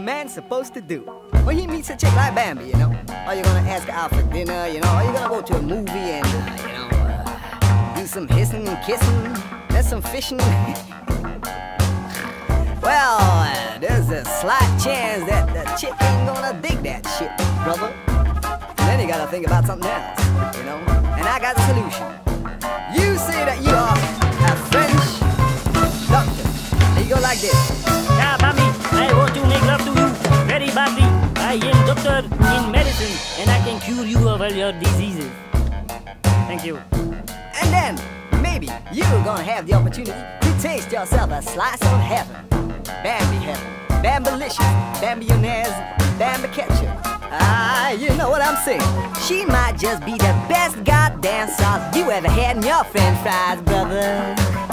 man supposed to do when he meets a chick like Bambee, you know? Are you gonna ask her out for dinner, you know? Are you gonna go to a movie and, uh, you know, uh, do some hissing and kissing, then some fishing? well, uh, there's a slight chance that the chick ain't gonna dig that shit, brother. And then you gotta think about something else, you know? And I got a solution. You say that you are a French doctor. And you go like this. And I can cure you of all your diseases. Thank you. And then, maybe you're gonna have the opportunity to taste yourself a slice of heaven. Bambee heaven, Bambilicious, Bambillionaires, Bambee ketchup. Ah, you know what I'm saying. She might just be the best goddamn sauce you ever had in your french fries, brother.